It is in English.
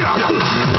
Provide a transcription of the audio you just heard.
Yeah.